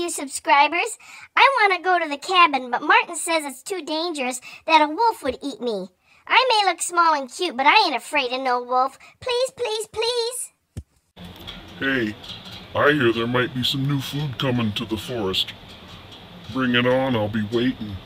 you subscribers. I want to go to the cabin, but Martin says it's too dangerous that a wolf would eat me. I may look small and cute, but I ain't afraid of no wolf. Please, please, please. Hey, I hear there might be some new food coming to the forest. Bring it on, I'll be waiting.